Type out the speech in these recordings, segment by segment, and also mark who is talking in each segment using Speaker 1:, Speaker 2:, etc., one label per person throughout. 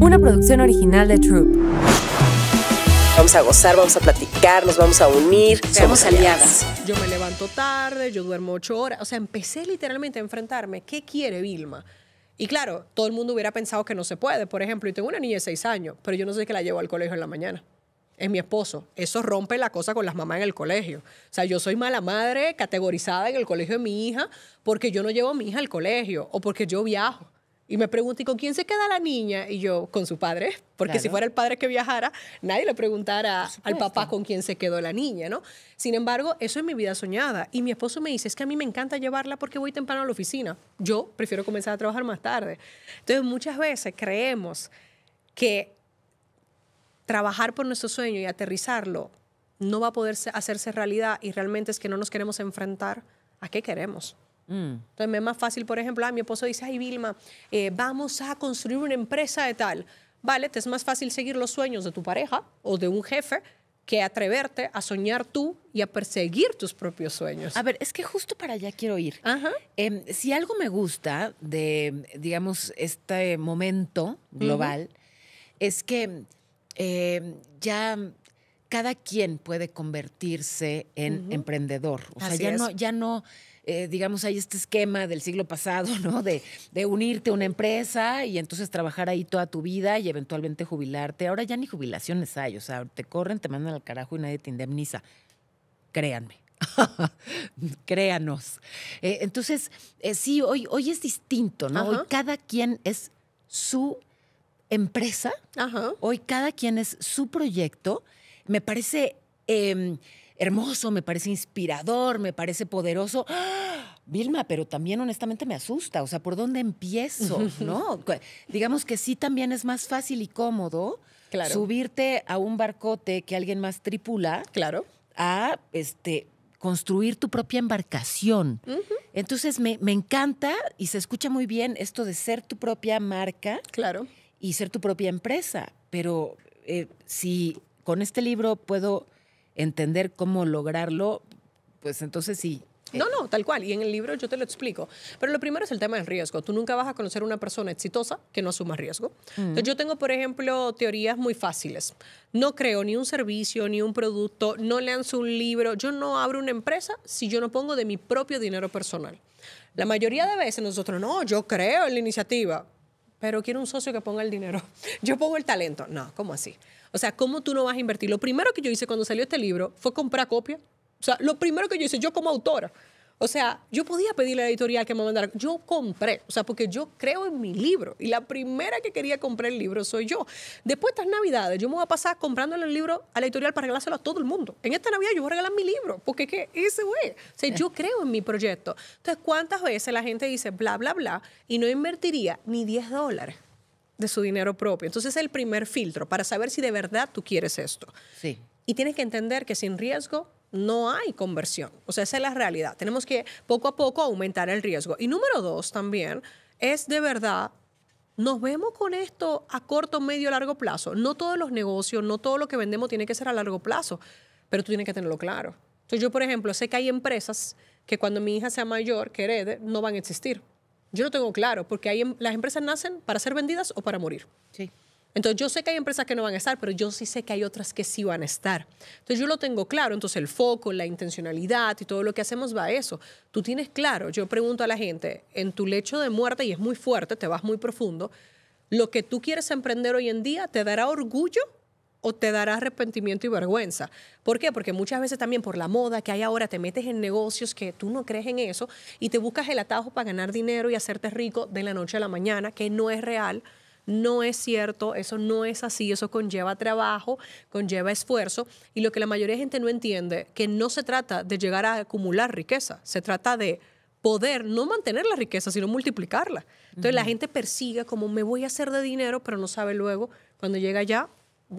Speaker 1: una producción original de Troop.
Speaker 2: Vamos a gozar, vamos a platicar, nos vamos a unir.
Speaker 1: Somos aliadas.
Speaker 3: Yo me levanto tarde, yo duermo ocho horas. O sea, empecé literalmente a enfrentarme. ¿Qué quiere Vilma? Y claro, todo el mundo hubiera pensado que no se puede. Por ejemplo, yo tengo una niña de seis años, pero yo no sé que la llevo al colegio en la mañana. Es mi esposo. Eso rompe la cosa con las mamás en el colegio. O sea, yo soy mala madre categorizada en el colegio de mi hija porque yo no llevo a mi hija al colegio o porque yo viajo. Y me pregunté, ¿y con quién se queda la niña? Y yo, con su padre, porque si fuera el padre que viajara, nadie le preguntara al papá con quién se quedó la niña, ¿no? Sin embargo, eso es mi vida soñada. Y mi esposo me dice, es que a mí me encanta llevarla porque voy temprano a la oficina. Yo prefiero comenzar a trabajar más tarde. Entonces, muchas veces creemos que trabajar por nuestro sueño y aterrizarlo no va a poder hacerse realidad y realmente es que no nos queremos enfrentar a qué queremos. Mm. Entonces me es más fácil, por ejemplo, a mi esposo dice, ay Vilma, eh, vamos a construir una empresa de tal. Vale, te es más fácil seguir los sueños de tu pareja o de un jefe que atreverte a soñar tú y a perseguir tus propios sueños.
Speaker 4: A ver, es que justo para allá quiero ir. Em, si algo me gusta de, digamos, este momento global, es que em, ya cada quien puede convertirse en emprendedor. O sea, ya no, ya no eh, digamos, hay este esquema del siglo pasado, ¿no? De, unirte a una empresa y entonces trabajar ahí toda tu vida y eventualmente jubilarte. Ahora ya ni jubilaciones hay, o sea, te corren, te mandan al carajo y nadie te indemniza. Créanme. Créanos. Eh, entonces, eh, sí, hoy, hoy es distinto, ¿no? Hoy cada quien es su empresa. Hoy cada quien es su proyecto. Me parece em, hermoso, me parece inspirador, me parece poderoso. ¡Ah! Vilma, pero también honestamente me asusta, o sea, ¿por dónde empiezo? ¿No? Digamos que sí también es más fácil y cómodo subirte a un barcote que alguien más tripula.
Speaker 3: Claro.
Speaker 4: A este construir tu propia embarcación. Entonces me, encanta y se escucha muy bien esto de ser tu propia marca.
Speaker 3: Claro.
Speaker 4: Y ser tu propia empresa. Pero eh, si con este libro puedo entender cómo lograrlo, pues entonces sí.
Speaker 3: No, no, tal cual. Y en el libro yo te lo explico. Pero lo primero es el tema del riesgo. Tú nunca vas a conocer una persona exitosa que no asuma riesgo. Entonces yo tengo, por ejemplo, teorías muy fáciles. No creo ni un servicio, ni un producto, no lanzo un libro. Yo no abro una empresa si yo no pongo de mi propio dinero personal. La mayoría de veces nosotros, no, yo creo en la iniciativa, pero quiero un socio que ponga el dinero. Yo pongo el talento. No, ¿cómo así? O sea, ¿cómo tú no vas a invertir? Lo primero que yo hice cuando salió este libro fue comprar copia. O sea, lo primero que yo hice, yo como autora, o sea, yo podía pedirle a la editorial que me mandara. Yo compré, o sea, porque yo creo en mi libro. Y la primera que quería comprar el libro soy yo. Después de estas Navidades, yo me voy a pasar comprándole el libro a la editorial para regalárselo a todo el mundo. En esta Navidad yo voy a regalar mi libro, porque ¿qué? Ese güey. O sea, yo creo en mi proyecto. Entonces, ¿cuántas veces la gente dice bla, bla, bla y no invertiría ni 10 dólares? de su dinero propio. Entonces es el primer filtro para saber si de verdad tú quieres esto.
Speaker 4: Sí.
Speaker 3: Y tienes que entender que sin riesgo no hay conversión. O sea, esa es la realidad. Tenemos que poco a poco aumentar el riesgo. Y número dos también es de verdad, nos vemos con esto a corto, medio, largo plazo. No todos los negocios, no todo lo que vendemos tiene que ser a largo plazo, pero tú tienes que tenerlo claro. Entonces yo, por ejemplo, sé que hay empresas que cuando mi hija sea mayor, que herede, no van a existir. Yo lo tengo claro, porque hay, em, las empresas nacen para ser vendidas o para morir.
Speaker 4: Sí.
Speaker 3: Entonces yo sé que hay empresas que no van a estar, pero yo sí sé que hay otras que sí van a estar. Entonces yo lo tengo claro, entonces el foco, la intencionalidad y todo lo que hacemos va a eso. Tú tienes claro, yo pregunto a la gente, en tu lecho de muerte, y es muy fuerte, te vas muy profundo, lo que tú quieres emprender hoy en día te dará orgullo o te dará arrepentimiento y vergüenza. ¿Por qué? Porque muchas veces también por la moda que hay ahora te metes en negocios que tú no crees en eso y te buscas el atajo para ganar dinero y hacerte rico de la noche a la mañana, que no es real. No es cierto, eso no es así, eso conlleva trabajo, conlleva esfuerzo y lo que la mayoría de gente no entiende, que no se trata de llegar a acumular riqueza, se trata de poder no mantener la riqueza, sino multiplicarla. Entonces la gente persigue como me voy a hacer de dinero, pero no sabe luego, cuando llega allá,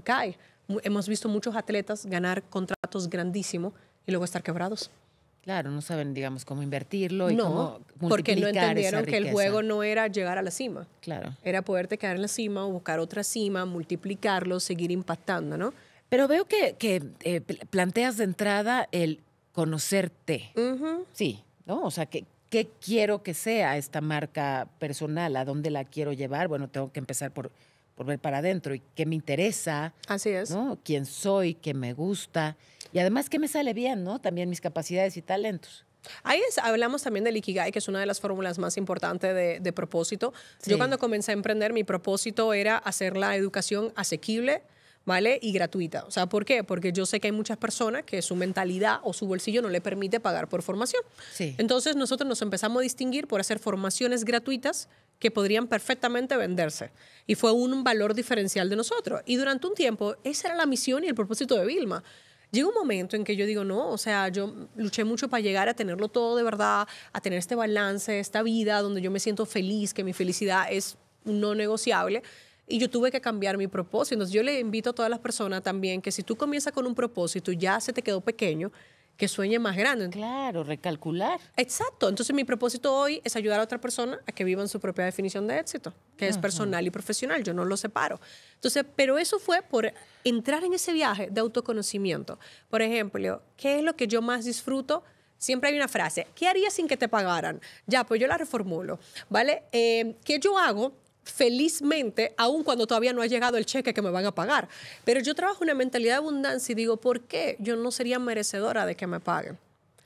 Speaker 3: cae. Hemos visto muchos atletas ganar contratos grandísimos y luego estar quebrados.
Speaker 4: Claro, no saben, digamos, cómo invertirlo y
Speaker 3: no,
Speaker 4: cómo multiplicar
Speaker 3: porque no entendieron que el juego no era llegar a la cima.
Speaker 4: Claro.
Speaker 3: Era poderte quedar en la cima o buscar otra cima, multiplicarlo, seguir impactando, ¿no?
Speaker 4: Pero veo que, que eh, planteas de entrada el conocerte. Sí, ¿no? O sea, que, ¿qué quiero que sea esta marca personal? ¿A dónde la quiero llevar? Bueno, tengo que empezar por volver para adentro y qué me interesa,
Speaker 3: Así es.
Speaker 4: ¿no? Quién soy, qué me gusta y además qué me sale bien, ¿no? También mis capacidades y talentos.
Speaker 3: Ahí es- hablamos también del Ikigai, que es una de las fórmulas más importantes de, de propósito.
Speaker 4: Sí.
Speaker 3: Yo cuando comencé a emprender, mi propósito era hacer la educación asequible, ¿vale? Y gratuita. O sea, ¿por qué? Porque yo sé que hay muchas personas que su mentalidad o su bolsillo no le permite pagar por formación.
Speaker 4: Sí.
Speaker 3: Entonces nosotros nos empezamos a distinguir por hacer formaciones gratuitas que podrían perfectamente venderse. Y fue un valor diferencial de nosotros. Y durante un tiempo, esa era la misión y el propósito de Vilma. Llega un momento en que yo digo, no, o sea, yo luché mucho para llegar a tenerlo todo de verdad, a tener este balance, esta vida donde yo me siento feliz, que mi felicidad es no negociable. Y yo tuve que cambiar mi propósito. Entonces yo le invito a todas las personas también que si tú comienzas con un propósito y ya se te quedó pequeño, que sueñe más grande.
Speaker 4: Claro, recalcular.
Speaker 3: Exacto. Entonces mi propósito hoy es ayudar a otra persona a que vivan su propia definición de éxito, que es personal y profesional. Yo no lo separo. Entonces, pero eso fue por entrar en ese viaje de autoconocimiento. Por ejemplo, ¿qué es lo que yo más disfruto? Siempre hay una frase, ¿qué harías sin que te pagaran? Ya, pues yo la reformulo, ¿vale? Eh, ¿Qué yo hago felizmente, aun cuando todavía no ha llegado el cheque que me van a pagar? Pero yo trabajo una mentalidad de abundancia y digo, ¿por qué yo no sería merecedora de que me paguen?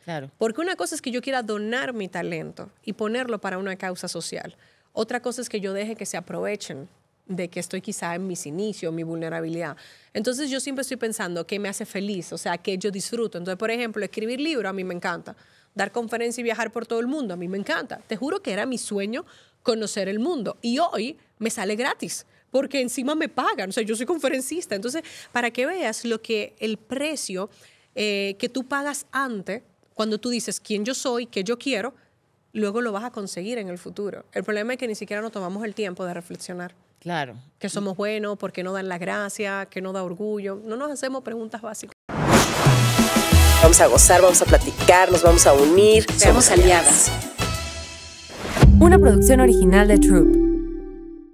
Speaker 4: Claro.
Speaker 3: Porque una cosa es que yo quiera donar mi talento y ponerlo para una causa social. Otra cosa es que yo deje que se aprovechen de que estoy quizá en mis inicios, mi vulnerabilidad. Entonces yo siempre estoy pensando qué me hace feliz, o sea, qué yo disfruto. Entonces, por ejemplo, escribir libros a mí me encanta. Dar conferencias y viajar por todo el mundo a mí me encanta. Te juro que era mi sueño conocer el mundo. Y hoy me sale gratis porque encima me pagan. O sea, yo soy conferencista. Entonces, para que veas lo que el precio eh, que tú pagas antes, cuando tú dices quién yo soy, qué yo quiero, luego lo vas a conseguir en el futuro. El problema es que ni siquiera nos tomamos el tiempo de reflexionar.
Speaker 4: Claro.
Speaker 3: Que somos buenos, por qué no dan la gracia, que no da orgullo. No nos hacemos preguntas básicas.
Speaker 2: Vamos a gozar, vamos a platicar, nos vamos a unir.
Speaker 1: Seamos aliadas. Una producción original de Troop.